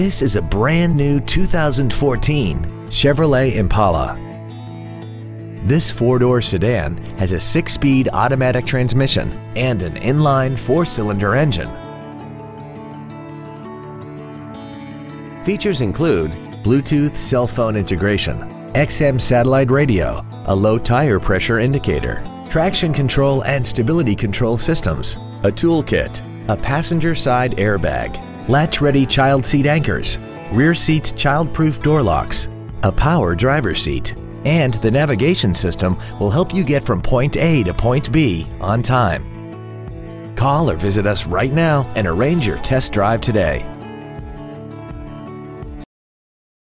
This is a brand new 2014 Chevrolet Impala. This four-door sedan has a six-speed automatic transmission and an inline four-cylinder engine. Features include Bluetooth cell phone integration, XM satellite radio, a low tire pressure indicator, traction control and stability control systems, a toolkit, a passenger side airbag, latch-ready child seat anchors, rear seat child-proof door locks, a power driver seat, and the navigation system will help you get from point A to point B on time. Call or visit us right now and arrange your test drive today.